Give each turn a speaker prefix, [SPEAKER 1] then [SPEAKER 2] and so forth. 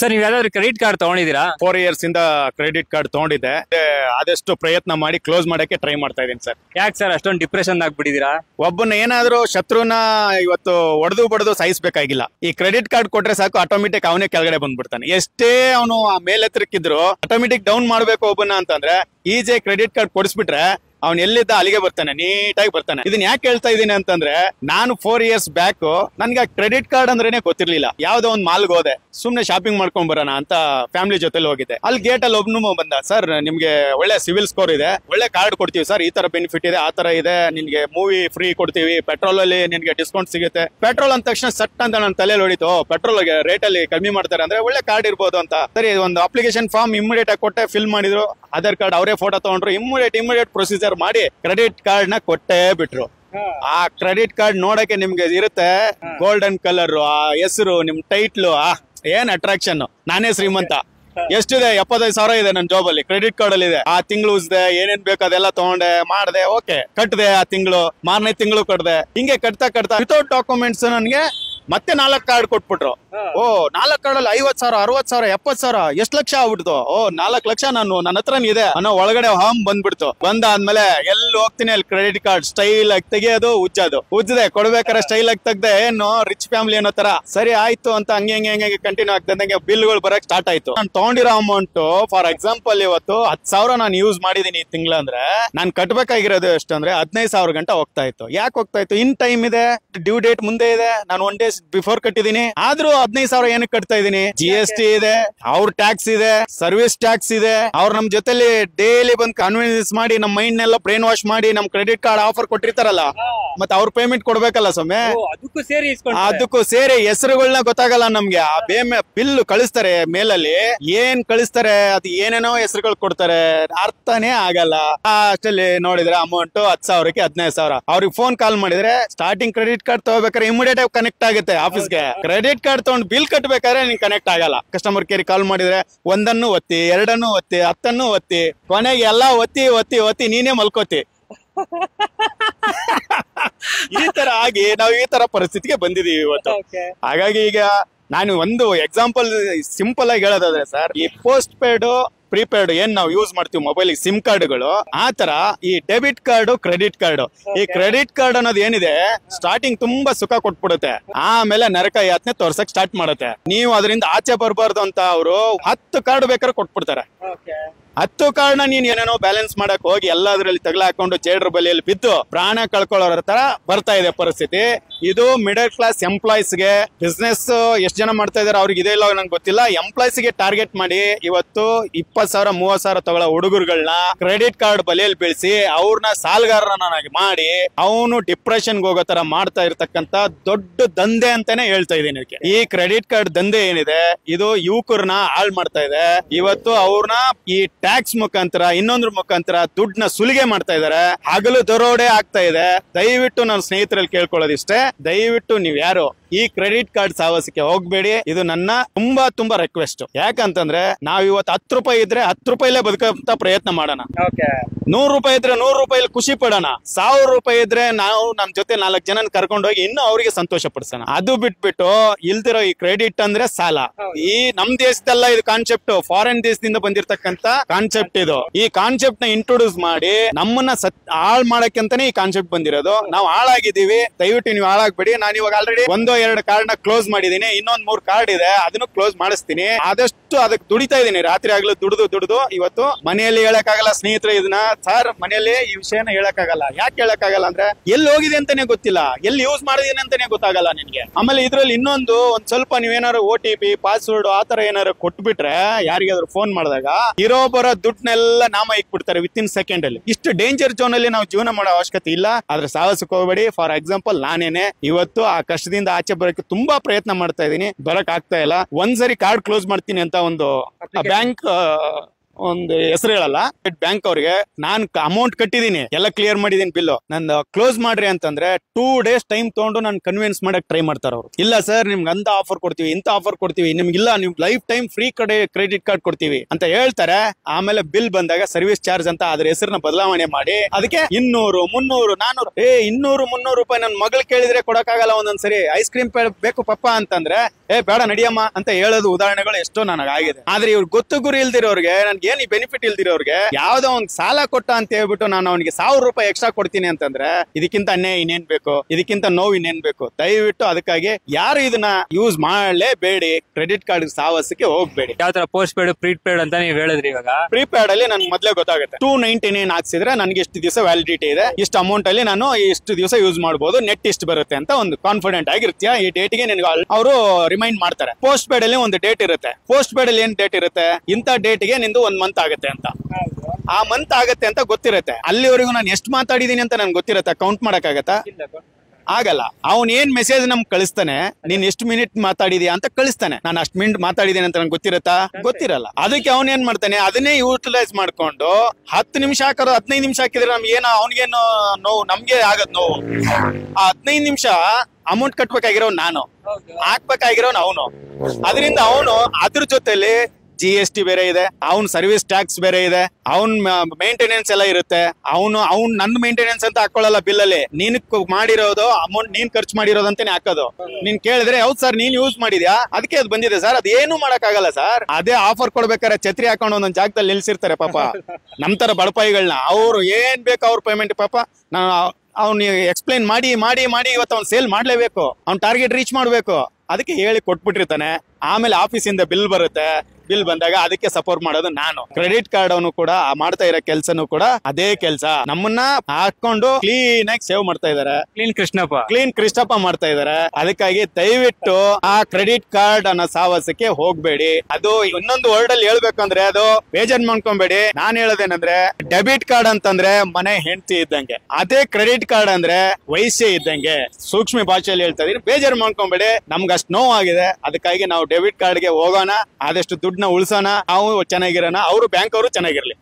[SPEAKER 1] Sir ನೀವು ಯಾವ್ದಾದ್ರು credit card ತಗೊಂಡಿದ್ದೀರಾ?
[SPEAKER 2] ಫೋರ್ ಇಯರ್ಸ್ ಇಂದ ಕ್ರೆಡಿಟ್ ಕಾರ್ಡ್ ತಗೊಂಡಿದ್ದೆ. ಆದಷ್ಟು ಪ್ರಯತ್ನ ಮಾಡಿ ಕ್ಲೋಸ್ ಮಾಡಕ್ಕೆ ಟ್ರೈ ಮಾಡ್ತಾ ಇದ್ದೀನಿ ಸರ್
[SPEAKER 1] ಯಾಕೆ ಸರ್ ಅಷ್ಟೊಂದು ಡಿಪ್ರೆಷನ್ ಆಗ್ಬಿಟ್ಟಿದ್ದೀರಾ?
[SPEAKER 2] ಒಬ್ಬನ ಏನಾದರೂ ಶತ್ರುನ ಇವತ್ತು ಒಡೆದು ಬಡದು ಸಾಯಿಸ್ಬೇಕಾಗಿಲ್ಲ. ಈ ಕ್ರೆಡಿಟ್ ಕಾರ್ಡ್ ಕೊಟ್ರೆ ಸಾಕು ಆಟೋಮೆಟಿಕ್ ಅವನೇ ಕೆಳಗಡೆ ಬಂದ್ಬಿಡ್ತಾನೆ. ಎಷ್ಟೇ ಅವನು ಮೇಲೆತ್ತರಕ್ಕಿದ್ರು ಆಟೋಮೆಟಿಕ್ ಡೌನ್ ಮಾಡ್ಬೇಕು ಒಬ್ಬನ ಅಂತಂದ್ರೆ ಈಜೆ ಕ್ರೆಡಿಟ್ ಕಾರ್ಡ್ ಕೊಡಿಸ್ಬಿಟ್ರೆ ಅವ್ನ್ ಎಲ್ಲಿದ್ದ ಅಲ್ಲಿಗೆ ಬರ್ತಾನೆ, ನೀಟಾಗಿ ಬರ್ತಾನೆ. ಇದನ್ನ ಯಾಕೆ ಹೇಳ್ತಾ ಇದೀನಿ ಅಂತಂದ್ರೆ, ನಾನು ಫೋರ್ ಇಯರ್ಸ್ ಬ್ಯಾಕ್ ನನ್ಗೆ ಕ್ರೆಡಿಟ್ ಕಾರ್ಡ್ ಅಂದ್ರೇನೆ ಗೊತ್ತಿರ್ಲಿಲ್ಲ. ಯಾವ್ದೋ ಒಂದ್ ಮಾಲ್ಗೆ ಹೋದೆ. ಸುಮ್ನೆ ಶಾಪಿಂಗ್ ಮಾಡ್ಕೊಂಡ್ ಬರೋಣ ಅಂತ ಫ್ಯಾಮಿಲಿ ಜೊತೆಲಿ ಹೋಗಿದ್ದೆ. ಅಲ್ಲಿ ಗೇಟ್ ಅಲ್ಲಿ ಒಬ್ನು ಬಂದ, ಸರ್, ನಿಮ್ಗೆ ಒಳ್ಳೆ ಸಿವಿಲ್ ಸ್ಕೋರ್ ಇದೆ. ಒಳ್ಳೆ ಕಾರ್ಡ್ ಕೊಡ್ತೀವಿ, ಸರ್. ಈ ತರ ಬೆನಿಫಿಟ್ ಇದೆ, ಆ ತರ ಇದೆ. ನಿನ್ಗೆ ಮೂವಿ ಫ್ರೀ ಕೊಡ್ತೀವಿ. ಪೆಟ್ರೋಲ್ ಅಲ್ಲಿ ನಿನ್ಗೆ ಡಿಸ್ಕೌಂಟ್ ಸಿಗುತ್ತೆ. ಪೆಟ್ರೋಲ್ ಅಂದ ತಕ್ಷಣ ಸಟ್ ಅಂತ ನನ್ನ ತಲೆಯಲ್ಲಿ ಹೊಡಿತು. ಪೆಟ್ರೋಲ್ ರೇಟ್ ಅಲ್ಲಿ ಕಮ್ಮಿ ಮಾಡ್ತಾರೆ ಅಂದ್ರೆ ಒಳ್ಳೆ ಕಾರ್ಡ್ ಇರ್ಬೋದು ಅಂತ. ಸರಿ, ಒಂದು ಅಪ್ಲಿಕೇಶನ್ ಫಾರ್ಮ್ ಇಮಿಡಿಯೇಟ್ ಆಗಿ ಕೊಟ್ಟೆ ಫಿಲ್ ಮಾಡಿದ್ರು. ಆಧಾರ್ ಕಾರ್ಡ್ ಅವರೇ ಫೋಟೋ ತಗೊಂಡ್ರು. ಇಮಿಡಿಯೇಟ್ ಇಮಿಡಿಯೇಟ್ ಪ್ರೊಸೀಜರ್ ಮಾಡಿ ಕ್ರೆಡಿಟ್ ಕಾರ್ಡ್ನ ಕೊಟ್ಟೇ ಬಿಟ್ರು. ಆ ಕ್ರೆಡಿಟ್ ಕಾರ್ಡ್ ನೋಡಕ್ಕೆ ನಿಮ್ಗೆ ಇರುತ್ತೆ ಗೋಲ್ಡನ್ ಕಲರ್ ಆ ಹೆಸರು ನಿಮ್ ಟೈಟ್ಲು ಆ ಏನ್ ಅಟ್ರಾಕ್ಷನ್ ನಾನೇ ಶ್ರೀಮಂತ. ಎಷ್ಟಿದೆ? ಎಪ್ಪತ್ತೈದು ಸಾವಿರ ಇದೆ ನನ್ನ ಜಾಬ್ ಅಲ್ಲಿ. ಕ್ರೆಡಿಟ್ ಕಾರ್ಡ್ ಅಲ್ಲಿ ಇದೆ. ಆ ತಿಂಗಳು ಉಸ್ದೆ ಏನೇನ್ ಬೇಕು ಅದೆಲ್ಲ ತಗೊಂಡೆ ಮಾಡ್ದೆ ಓಕೆ. ಕಟ್ದೆ ಆ ತಿಂಗಳು ಮಾರನೇ ತಿಂಗಳು ಕಟ್ದೆ. ಹಿಂಗೆ ಕಟ್ತಾ ಕಟ್ತಾ ವಿತೌಟ್ ಡಾಕ್ಯುಮೆಂಟ್ಸ್ ನನ್ಗೆ ಮತ್ತೆ ನಾಲ್ಕು ಕಾರ್ಡ್ ಕೊಟ್ಬಿಟ್ರು. ಓ, ನಾಲ್ಕು ಅಲ್ಲಿ ಐವತ್ ಸಾವಿರ, ಅರವತ್ ಸಾವಿರ, ಎಪ್ಪತ್ ಸಾವಿರ, ಎಷ್ಟ್ ಲಕ್ಷ ಆಗ್ಬಿಡ್ತು? ಓ, ನಾಲ್ಕು ಲಕ್ಷ ನಾನು ನನ್ನ ಹತ್ರ ಇದೆ. ಅನ್ನೋ ಒಳಗಡೆ ಹಾಮ್ ಬಂದ್ಬಿಡ್ತು. ಬಂದಾದ್ಮೇಲೆ ಎಲ್ಲಿ ಹೋಗ್ತೀನಿ ಅಲ್ಲಿ ಕ್ರೆಡಿಟ್ ಕಾರ್ಡ್ ಸ್ಟೈಲ್ ಆಗಿ ತೆಗಿಯೋದು, ಉಜ್ಜೋದು. ಉಜ್ಜದೆ ಕೊಡ್ಬೇಕಾರೆ ಸ್ಟೈಲ್ ಆಗಿ ತೆಗ್ದೆ, ಏನು ರಿಚ್ ಫ್ಯಾಮಿಲಿ ಅನ್ನೋ ತರ. ಸರಿ, ಆಯ್ತು ಅಂತ ಹಂಗೆ ಹಂಗೆ ಹಂಗೆ ಕಂಟಿನ್ಯೂ ಆಗ್ತದಂಗೆ ಬಿಲ್ಗಳು ಬರಕ್ ಸ್ಟಾರ್ಟ್ ಆಯ್ತು. ನಾನು ತಗೊಂಡಿರೋ ಅಮೌಂಟ್ ಫಾರ್ ಎಕ್ಸಾಂಪಲ್ ಇವತ್ತು ಹತ್ ಸಾವಿರ ನಾನು ಯೂಸ್ ಮಾಡಿದೀನಿ ಈ ತಿಂಗಳಂದ್ರೆ, ನಾನು ಕಟ್ಬೇಕಾಗಿರೋದು ಎಷ್ಟು ಅಂದ್ರೆ ಹದಿನೈದು ಸಾವಿರ ಗಂಟೆ ಹೋಗ್ತಾ ಇತ್ತು. ಯಾಕೆ ಹೋಗ್ತಾ ಇತ್ತು? ಇನ್ ಟೈಮ್ ಇದೆ ಡ್ಯೂ ಡೇಟ್ ಮುಂದೆ ಇದೆ, ನಾನು ಒನ್ ಡೇಸ್ ಬಿಫೋರ್ ಕಟ್ಟಿದೀನಿ. ಆದ್ರೂ ಹದಿನೈದು ಸಾವಿರ ಏನಕ್ಕೆ ಕಟ್ತಾ ಇದೀನಿ ಜಿ ಎಸ್ ಟಿ ಇದೆ ಅವ್ರ ಟ್ಯಾಕ್ಸ್ ಇದೆ ಸರ್ವಿಸ್ ಟ್ಯಾಕ್ಸ್ ಇದೆ. ಅವ್ರ ನಮ್ ಜೊತೆಲಿ ಡೈಲಿ ಬಂದ್ ಕನ್ವಿನ್ಸ್ ಮಾಡಿ ನಮ್ ಮೈಂಡ್ ನೆಲ್ಲ ಬ್ರೈನ್ ವಾಶ್ ಮಾಡಿ ನಮ್ ಕ್ರೆಡಿಟ್ ಕಾರ್ಡ್ ಆಫರ್ ಕೊಟ್ಟಿರ್ತಾರಲ್ಲ ಮತ್ತೆ ಅವ್ರ ಪೇಮೆಂಟ್ ಕೊಡ್ಬೇಕಲ್ಲ ಸೊಮ್ಮೆ
[SPEAKER 1] ಅದಕ್ಕೂ ಸೇರಿ
[SPEAKER 2] ಅದಕ್ಕೂ ಸೇರಿ ಹೆಸರುಗಳನ್ನ ಗೊತ್ತಾಗಲ್ಲ ನಮ್ಗೆ. ಆ ಬಿಲ್ ಕಳಿಸ್ತಾರೆ ಮೇಲಲ್ಲಿ. ಏನ್ ಕಳಿಸ್ತಾರೆ ಅದು ಏನೇನೋ ಹೆಸರುಗಳು ಕೊಡ್ತಾರೆ ಅರ್ಥನೇ ಆಗಲ್ಲ. ಅಷ್ಟಲ್ಲಿ ನೋಡಿದ್ರೆ ಅಮೌಂಟ್ ಹತ್ ಸಾವಿರಕ್ಕೆ ಹದಿನೈದು ಸಾವಿರ. ಅವ್ರಿಗೆ ಫೋನ್ ಕಾಲ್ ಮಾಡಿದ್ರೆ ಸ್ಟಾರ್ಟಿಂಗ್ ಕ್ರೆಡಿಟ್ ಕಾರ್ಡ್ ತಗೋಬೇಕಾದ್ರೆ ಇಮಿಡಿಯೇಟ್ ಆಗಿ ಕನೆಕ್ಟ್ ಆಗುತ್ತೆ ಆಫೀಸ್ಗೆ ಕ್ರೆಡಿಟ್ ಕಾರ್ಡ್ ತಗೊಂಡು ಬಿಲ್ ಕಟ್ಟಬೇಕಾದ್ರೆ ನೀನು ಕನೆಕ್ಟ್ ಆಗಲ್ಲ. ಕಸ್ಟಮರ್ ಕೇರ್ ಕಾಲ್ ಮಾಡಿದ್ರೆ ಒಂದನ್ನು ಒತ್ತಿ ಎರಡನ್ನು ಒತ್ತಿ ಹತ್ತನ್ನು ಒತ್ತಿ ಕೊನೆಗೆ ಎಲ್ಲಾ ಒತ್ತಿ ಒತ್ತಿ ಒತ್ತಿ ನೀನೇ ಮಲ್ಕೋತಿ. ಈ ತರ ಆಗಿ ನಾವು ಈ ತರ ಪರಿಸ್ಥಿತಿಗೆ ಬಂದಿದೀವಿ ಇವತ್ತು. ಹಾಗಾಗಿ ಈಗ ನಾನು ಒಂದು ಎಕ್ಸಾಂಪಲ್ ಸಿಂಪಲ್ ಆಗಿ ಹೇಳೋದಾದ್ರೆ ಸರ್ ಈ ಪೋಸ್ಟ್ ಪೇಡ್ ಪ್ರೀಪೇಡ್ ಏನ್ ನಾವು ಯೂಸ್ ಮಾಡ್ತೀವಿ ಮೊಬೈಲ್ ಸಿಮ್ ಕಾರ್ಡ್ಗಳು ಆ ತರ ಈ ಡೆಬಿಟ್ ಕಾರ್ಡ್ ಕ್ರೆಡಿಟ್ ಕಾರ್ಡ್ ಈ ಕ್ರೆಡಿಟ್ ಕಾರ್ಡ್ ಅನ್ನೋದು ಏನಿದೆ? ಸ್ಟಾರ್ಟಿಂಗ್ ತುಂಬಾ ಸುಖ ಕೊಟ್ಬಿಡುತ್ತೆ. ಆಮೇಲೆ ನರಕ ಯಾತನೆ ತೋರ್ಸಕ್ ಸ್ಟಾರ್ಟ್ ಮಾಡುತ್ತೆ. ನೀವು ಅದರಿಂದ ಆಚೆ ಬರಬಾರ್ದು ಅಂತ ಅವರು ಹತ್ತು ಕಾರ್ಡ್ ಬೇಕಾದ್ರೆ ಕೊಟ್ಬಿಡ್ತಾರೆ. ಹತ್ತು ಕಾರಣ ನೀನ್ ಏನೇನೋ ಬ್ಯಾಲೆನ್ಸ್ ಮಾಡಕ್ ಹೋಗಿ ಎಲ್ಲದ್ರಲ್ಲಿ ತಗಲ ಹಾಕೊಂಡು ಚೇಡ್ರ ಬಲಿಯಲ್ಲಿ ಬಿದ್ದು ಪ್ರಾಣ ಕಳ್ಕೊಳ್ಳೋರ ತರ ಬರ್ತಾ ಇದೆ ಪರಿಸ್ಥಿತಿ. ಇದು ಮಿಡಲ್ ಕ್ಲಾಸ್ ಎಂಪ್ಲಾಯ್ಸ್ಗೆ ಬಿಸ್ನೆಸ್ ಎಷ್ಟ್ ಜನ ಮಾಡ್ತಾ ಇದಾರೆ ಅವ್ರಿಗೆ ಇದೆ ಇಲ್ಲ ನಂಗೆ ಗೊತ್ತಿಲ್ಲ. ಎಂಪ್ಲಾಯ್ಸ್ಗೆ ಟಾರ್ಗೆಟ್ ಮಾಡಿ ಇವತ್ತು ಇಪ್ಪತ್ ಸಾವಿರ ಮೂವತ್ ಸಾವಿರ ತಗೊಳ್ಳೋ ಹುಡುಗರುಗಳನ್ನ ಕ್ರೆಡಿಟ್ ಕಾರ್ಡ್ ಬಲಿಯಲ್ಲಿ ಬೀಳಿಸಿ ಅವ್ರನ್ನ ಸಾಲಗಾರರನ್ನಾಗಿ ಮಾಡಿ ಅವನು ಡಿಪ್ರೆಷನ್ ಹೋಗೋ ತರ ಮಾಡ್ತಾ ಇರ್ತಕ್ಕಂತ ದೊಡ್ಡ ದಂಧೆ ಅಂತಾನೆ ಹೇಳ್ತಾ ಇದೀನಿ ಈ ಕ್ರೆಡಿಟ್ ಕಾರ್ಡ್ ದಂಧೆ ಏನಿದೆ? ಇದು ಯುವಕರನ್ನ ಹಾಳ್ ಮಾಡ್ತಾ ಇದೆ. ಇವತ್ತು ಅವ್ರನ್ನ ಈ ಟ್ಯಾಕ್ಸ್ ಮುಖಾಂತರ, ಇನ್ನೊಂದ್ರ ಮುಖಾಂತರ ದುಡ್ಡನ್ನ ಸುಲಿಗೆ ಮಾಡ್ತಾ ಇದಾರೆ. ಹಗಲು ದರೋಡೆ ಆಗ್ತಾ ಇದೆ. ದಯವಿಟ್ಟು ನನ್ನ ಸ್ನೇಹಿತರಲ್ಲಿ ಕೇಳ್ಕೊಳ್ಳೋದಿಷ್ಟೇ. ದಯವಿಟ್ಟು ನೀವ್ ಯಾರು ಈ ಕ್ರೆಡಿಟ್ ಕಾರ್ಡ್ ಸಾಹಸಕ್ಕೆ ಹೋಗ್ಬೇಡಿ. ಇದು ನನ್ನ ತುಂಬಾ ತುಂಬಾ ರಿಕ್ವೆಸ್ಟ್ ಯಾಕಂತಂದ್ರೆ ನಾವ್ ಇವತ್ತು ಹತ್ತು ರೂಪಾಯಿ ಇದ್ರೆ ಹತ್ತು ರೂಪಾಯಿಲೇ ಬದುಕಂತ ಪ್ರಯತ್ನ ಮಾಡೋಣ. ನೂರು ರೂಪಾಯಿ ಇದ್ರೆ ನೂರು ರೂಪಾಯಿ ಖುಷಿ ಪಡೋಣ. ಸಾವಿರ ರೂಪಾಯಿ ಇದ್ರೆ ನಾವು ನಮ್ ಜೊತೆ ನಾಲ್ಕು ಜನ ಕರ್ಕೊಂಡೋಗಿ ಇನ್ನೂ ಅವರಿಗೆ ಸಂತೋಷ ಪಡಿಸೋಣ. ಅದು ಬಿಟ್ಬಿಟ್ಟು ಇಲ್ದಿರೋ ಈ ಕ್ರೆಡಿಟ್ ಅಂದ್ರೆ ಸಾಲ. ಈ ನಮ್ ದೇಶದಲ್ಲ ಇದು ಕಾನ್ಸೆಪ್ಟ್ ಫಾರಿನ್ ದೇಶದಿಂದ ಬಂದಿರತಕ್ಕಂತ ಕಾನ್ಸೆಪ್ಟ್ ಇದು. ಈ ಕಾನ್ಸೆಪ್ಟ್ನ ಇಂಟ್ರೊಡ್ಯೂಸ್ ಮಾಡಿ ನಮ್ಮನ್ನ ಸತ್ ಹಾಳ್ ಮಾಡಕ್ಕಂತಾನೆ ಈ ಕಾನ್ಸೆಪ್ಟ್ ಬಂದಿರೋದು. ನಾವು ಹಾಳಾಗಿದ್ದೀವಿ. ದಯವಿಟ್ಟು ನೀವು ಹಾಳಾಗ್ಬೇಡಿ. ನಾನು ಇವಾಗ ಆಲ್ರೆಡಿ ಒಂದು ಎರಡು ಕಾರ್ಡ್ನ ಕ್ಲೋಸ್ ಮಾಡಿದೀನಿ, ಇನ್ನೊಂದ್ ಮೂರ್ ಕಾರ್ಡ್ ಇದೆ, ಅದನ್ನು ಕ್ಲೋಸ್ ಮಾಡಿಸ್ತೀನಿ. ಆದಷ್ಟು ಅದಕ್ಕೆ ದುಡಿತಾ ಇದೀನಿ. ರಾತ್ರಿ ಆಗ್ಲೂ ದುಡ್ದು ದುಡ್ದು. ಇವತ್ತು ಮನೆಯಲ್ಲಿ ಹೇಳಕ್ಕಾಗಲ್ಲ ಸ್ನೇಹಿತರೆ ಇದನ್ನ. ಸರ್, ಮನೆಯಲ್ಲಿ ಈ ವಿಷಯನ ಹೇಳಕ್ಕಾಗಲ್ಲ. ಯಾಕೆ ಹೇಳಕ್ಕಾಗಲ್ಲ ಅಂದ್ರೆ, ಎಲ್ಲಿ ಹೋಗಿದೆ ಅಂತಾನೆ ಗೊತ್ತಿಲ್ಲ. ಎಲ್ಲಿ ಯೂಸ್ ಮಾಡಿದೀನಿ ಅಂತಾನೆ ಗೊತ್ತಾಗಲ್ಲ ನಿನ್ಗೆ. ಆಮೇಲೆ ಇದ್ರಲ್ಲಿ ಇನ್ನೊಂದು, ಒಂದ್ ಸ್ವಲ್ಪ ನೀವೇನಾದ್ರು ಓ ಟಿ ಪಿ ಪಾಸ್ವರ್ಡ್ ಆತರ ಏನಾದ್ರು ಕೊಟ್ಬಿಟ್ರೆ, ಯಾರಿಗಾದ್ರು ಫೋನ್ ಮಾಡಿದಾಗ, ಇರೋ ಬರೋ ದುಡ್ಡನ್ನೆಲ್ಲ ನಾಮ ಇಕ್ಬಿಡ್ತಾರೆ ವಿತ್ ಇನ್ ಸೆಕೆಂಡ್ ಅಲ್ಲಿ. ಇಷ್ಟು ಡೇಂಜರ್ ಜೋನ್ ಅಲ್ಲಿ ನಾವು ಜೀವನ ಮಾಡೋ ಅವಶ್ಯಕತೆ ಇಲ್ಲ. ಆದ್ರೆ ಸಾಹಸಕ್ಕೆ ಹೋಗಬೇಡಿ. ಫಾರ್ ಎಕ್ಸಾಂಪಲ್ ನಾನೇನೆ. ಇವತ್ತು ಆ ಕಷ್ಟದಿಂದ ಆಚೆ ಬರೋಕೆ ತುಂಬಾ ಪ್ರಯತ್ನ ಮಾಡ್ತಾ ಇದೀನಿ. ಬರಕ್ ಆಗ್ತಾ ಇಲ್ಲ. ಒಂದ್ಸರಿ ಕಾರ್ಡ್ ಕ್ಲೋಸ್ ಮಾಡ್ತೀನಿ ಅಂತ ಒಂದು ಬ್ಯಾಂಕ್ ಒಂದು ಹೆಸರು ಹೇಳಲ್ಲ. ಬ್ಯಾಂಕ್ ಅವ್ರಿಗೆ ನಾನ್ ಅಮೌಂಟ್ ಕಟ್ಟಿದೀನಿ. ಎಲ್ಲ ಕ್ಲಿಯರ್ ಮಾಡಿದೀನಿ ಬಿಲ್ ನಂದು ಕ್ಲೋಸ್ ಮಾಡ್ರಿ ಅಂತಂದ್ರೆ ಟೂ ಡೇಸ್ ಟೈಮ್ ತಗೊಂಡು ನಾನು ಕನ್ವಿನ್ಸ್ ಮಾಡಕ್ ಟ್ರೈ ಮಾಡ್ತಾರ ಅವ್ರು. ಇಲ್ಲ ಸರ್ ನಿಮ್ಗೆ ಅಂತ ಆಫರ್ ಕೊಡ್ತೀವಿ ಇಂತ ಆಫರ್ ಕೊಡ್ತೀವಿ, ನಿಮ್ಗಿಲ್ಲ ನಿಮ್ ಲೈಫ್ ಟೈಮ್ ಫ್ರೀ ಕಡೆ ಕ್ರೆಡಿಟ್ ಕಾರ್ಡ್ ಕೊಡ್ತೀವಿ ಅಂತ ಹೇಳ್ತಾರೆ. ಆಮೇಲೆ ಬಿಲ್ ಬಂದಾಗ ಸರ್ವಿಸ್ ಚಾರ್ಜ್ ಅಂತ ಅದ್ರ ಹೆಸರನ್ನ ಬದಲಾವಣೆ ಮಾಡಿ, ಅದಕ್ಕೆ ಇನ್ನೂರು, ಮುನ್ನೂರು, ನಾನೂರು, ಏ, ಇನ್ನೂರು, ಮುನ್ನೂರು ರೂಪಾಯಿ ನನ್ ಮಗಳು ಕೇಳಿದ್ರೆ ಕೊಡಕ್ಕಾಗಲ್ಲ ಒಂದೊಂದ್ಸರಿ. ಐಸ್ ಕ್ರೀಮ್ ಬೇಕು ಪಪ್ಪ ಅಂತಂದ್ರೆ ಏ ಬೇಡ ನಡಿಯಮ್ಮ ಅಂತ ಹೇಳೋದು ಉದಾಹರಣೆಗಳು ಎಷ್ಟೋ ನನಗೆ ನನಗಾಗಿದೆ. ಆದ್ರೆ ಇವ್ರು ಗೊತ್ತು ಗುರಿ ಇಲ್ದಿರೋರ್ಗೆ ನನ್ಗೆ ಏನ್ ಬೆನಿಫಿಟ್ ಇಲ್ದಿರೋರ್ಗೆ ಯಾವ್ದೋ ಒಂದ್ ಸಾಲ ಕೊಟ್ಟ ಅಂತ ಹೇಳ್ಬಿಟ್ಟು ನಾನು ಅವನಿಗೆ ಸಾವಿರ ರೂಪಾಯಿ ಎಕ್ಸ್ಟ್ರಾ ಕೊಡ್ತೀನಿ ಅಂತಂದ್ರೆ ಇದಕ್ಕಿಂತ ಅನ್ಯಾಯ ಇನ್ನೇನ್ ಬೇಕು? ಇದಕ್ಕಿಂತ ನೋವು ಇನ್ನೇನ್ ಬೇಕು? ದಯವಿಟ್ಟು ಅದಕ್ಕಾಗಿ ಯಾರು ಇದನ್ನ ಯೂಸ್ ಮಾಡಲೇಬೇಡಿ. ಕ್ರೆಡಿಟ್ ಕಾರ್ಡ್ ಸಾವಸಕ್ಕೆ ಹೋಗ್ಬೇಡಿ.
[SPEAKER 1] ಯಾವ ತರ ಪೋಸ್ಟ್ ಪೇಡ್ ಪ್ರೀಪೇಡ್ ಅಂತ ನೀವು ಹೇಳಿದ್ರಿ ಇವಾಗ?
[SPEAKER 2] ಪ್ರೀಪೇಡ್ ಅಲ್ಲಿ ನನ್ಗೆ ಮೊದ್ಲೇ ಗೊತ್ತಾಗುತ್ತೆ. ಟೂ ನೈನ್ಟಿ ನೈನ್ ಹಾಕ್ಸಿದ್ರೆ ನನಗೆ ಇಷ್ಟು ದಿವಸ ವ್ಯಾಲಿಡಿಟಿ ಇದೆ. ಇಷ್ಟು ಅಮೌಂಟ್ ಅಲ್ಲಿ ನಾನು ಇಷ್ಟು ದಿವಸ ಯೂಸ್ ಮಾಡಬಹುದು ನೆಟ್ ಇಷ್ಟು ಬರುತ್ತೆ ಅಂತ ಒಂದು ಕಾನ್ಫಿಡೆಂಟ್ ಆಗಿರ್ತೀಯ? ಈ ಡೇಟ್ಗೆ ನಿನ್ಗೆ ಅವರು ರಿಮೈಂಡ್ ಮಾಡ್ತಾರೆ. ಪೋಸ್ಟ್ ಪೇಡ್ ಅಲ್ಲಿ ಒಂದು ಡೇಟ್ ಇರುತ್ತೆ. ಪೋಸ್ಟ್ ಪೇಡ್ ಅಲ್ಲಿ ಏನ್ ಡೇಟ್ ಇರುತ್ತೆ? ಇಂಥ ಡೇಟ್ಗೆ ನಿಂದು ಒಂದ್ ಮಂತ್ ಆಗುತ್ತೆ ಅಂತ. ಆ ಮಂತ್ ಆಗುತ್ತೆ ಅಂತ ಗೊತ್ತಿರುತ್ತೆ. ಅಲ್ಲಿವರೆಗೂ ನಾನು ಎಷ್ಟು ಮಾತಾಡಿದೀನಿ ಅಂತ ನನ್ಗೆ ಗೊತ್ತಿರುತ್ತೆ. ಕೌಂಟ್ ಮಾಡಕ್ಕಾಗತ್ತಾ? ಆಗಲ್ಲ. ಅವನ್ ಏನ್ ಮೆಸೇಜ್ ನಮ್ಗೆ ಕಳಿಸ್ತಾನೆ ನೀನ್ ಎಷ್ಟು ಮಿನಿಟ್ ಮಾತಾಡಿದ್ಯಾ ಅಂತ ಕಳಿಸ್ತಾನೆ. ನಾನು ಅಷ್ಟು ಮಿನಿಟ್ ಮಾತಾಡಿದೀನಿ ಅಂತ ನಂಗೆ ಗೊತ್ತಿರತ್ತಾ? ಗೊತ್ತಿರಲ್ಲ. ಅದಕ್ಕೆ ಅವನ್ ಏನ್ ಮಾಡ್ತಾನೆ? ಅದನ್ನೇ ಯೂಟಿಲೈಸ್ ಮಾಡ್ಕೊಂಡು ಹತ್ತು ನಿಮಿಷ ಹಾಕೋದು ಹದಿನೈದು ನಿಮಿಷ ಹಾಕಿದ್ರೆ ನಮ್ಗೆ ಏನೋ ಅವನಿಗೇನು ನೋವು ನಮ್ಗೆ ಆಗದ್ ನೋವು. ಆ ಹದಿನೈದು ನಿಮಿಷ ಅಮೌಂಟ್ ಕಟ್ಬೇಕಾಗಿರೋ ನಾನು. ಹಾಕ್ಬೇಕಾಗಿರೋನ್ ಅವನು. ಅದರಿಂದ ಅವನು ಅದ್ರ ಜೊತೆಲಿ ಜಿ ಎಸ್ ಟಿ ಬೇರೆ ಇದೆ ಅವ್ನ್ ಸರ್ವಿಸ್ ಟ್ಯಾಕ್ಸ್ ಬೇರೆ ಇದೆ ಅವ್ನ್ ಮೇಂಟೆನೆನ್ಸ್ ಎಲ್ಲ ಇರುತ್ತೆ. ಅವನು ಅವ್ನ್ ನನ್ ಮೇಂಟೆನೆನ್ಸ್ ಅಂತ ಹಾಕೊಳ್ಳಲ್ಲ ಬಿಲ್ ಅಲ್ಲಿ ನೀನ್ ಮಾಡಿರೋದು ಅಮೌಂಟ್ ನೀನ್ ಖರ್ಚು ಮಾಡಿರೋದು ಅಂತಾನೆ ಹಾಕೋದು. ನೀನ್ ಕೇಳಿದ್ರೆ ಹೌದ್ ಸರ್ ನೀನ್ ಯೂಸ್ ಮಾಡಿದ್ಯಾ? ಅದಕ್ಕೆ ಅದು ಬಂದಿದೆ ಸರ್ ಅದೇನು ಮಾಡಕ್ ಆಗಲ್ಲ ಸರ್ ಅದೇ ಆಫರ್ ಕೊಡ್ಬೇಕಾರೆ ಛತ್ರಿ ಹಾಕೊಂಡು ಒಂದೊಂದ್ ಜಾಗದಲ್ಲಿ ನಿಲ್ಸಿರ್ತಾರೆ ಪಾಪ. ನಮ್ ತರ ಬಡಪಾಯಿಗಳನ್ನ ಅವ್ರು ಏನ್ ಬೇಕು ಅವ್ರ ಪೇಮೆಂಟ್ ಪಾಪ. ನಾ ಅವ್ನು ಎಕ್ಸ್ಪ್ಲೈನ್ ಮಾಡಿ ಮಾಡಿ ಮಾಡಿ ಇವತ್ತು ಅವ್ನು ಸೇಲ್ ಮಾಡಲೇಬೇಕು. ಅವ್ನು ಟಾರ್ಗೆಟ್ ರೀಚ್ ಮಾಡಬೇಕು. ಅದಕ್ಕೆ ಹೇಳಿ ಕೊಟ್ಬಿಟ್ಟಿರ್ತಾನೆ. ಆಮೇಲೆ ಆಫೀಸಿಂದ ಬಿಲ್ ಬರುತ್ತೆ. ಬಿಲ್ ಬಂದಾಗ ಅದಕ್ಕೆ ಸಪೋರ್ಟ್ ಮಾಡೋದು ನಾನು. ಕ್ರೆಡಿಟ್ ಕಾರ್ಡ್ ಅವನು ಕೂಡ ಮಾಡ್ತಾ ಇರೋ ಕೆಲಸನೂ ಕೂಡ ಅದೇ ಕೆಲಸ. ನಮ್ಮನ್ನ ಹಾಕೊಂಡು ಕ್ಲೀನ್ ಆಗಿ ಸೇವ್ ಮಾಡ್ತಾ ಇದಾರೆ.
[SPEAKER 1] ಕ್ಲೀನ್ ಕೃಷ್ಣಪ್ಪ.
[SPEAKER 2] ಕ್ಲೀನ್ ಕೃಷ್ಣಪ್ಪ ಮಾಡ್ತಾ ಇದಾರೆ. ಅದಕ್ಕಾಗಿ ದಯವಿಟ್ಟು ಆ ಕ್ರೆಡಿಟ್ ಕಾರ್ಡ್ ಅನ್ನೋ ಸಾಹಸಕ್ಕೆ ಹೋಗ್ಬೇಡಿ. ಅದು ಇನ್ನೊಂದು ವರ್ಡ್ ಅಲ್ಲಿ ಹೇಳ್ಬೇಕಂದ್ರೆ ಅದು ಬೇಜಾರ್ ಮಾಡ್ಕೊಂಬೇಡಿ. ನಾನ್ ಹೇಳೋದೇನಂದ್ರೆ ಡೆಬಿಟ್ ಕಾರ್ಡ್ ಅಂತಂದ್ರೆ ಮನೆ ಹೆಂಡತಿ ಇದ್ದಂಗೆ. ಅದೇ ಕ್ರೆಡಿಟ್ ಕಾರ್ಡ್ ಅಂದ್ರೆ ವಯಸ್ಸೇ ಇದ್ದಂಗೆ. ಸೂಕ್ಷ್ಮ ಭಾಷೆಯಲ್ಲಿ ಹೇಳ್ತಾ ಇದೀನಿ ಬೇಜಾರು ಮಾಡ್ಕೊಂಬೇಡಿ. ನಮ್ಗೆ ಅಷ್ಟು ನೋವಾಗಿದೆ. ಅದಕ್ಕಾಗಿ ನಾವು ಡೆಬಿಟ್ ಕಾರ್ಡ್ಗೆ ಹೋಗೋಣ ಆದಷ್ಟು ದುಡ್ಡನ್ನ ಉಳಿಸೋಣ ನಾವು ಚೆನ್ನಾಗಿರೋಣ ಅವರು ಬ್ಯಾಂಕ್ ಅವರು ಚೆನ್ನಾಗಿರ್ಲಿ.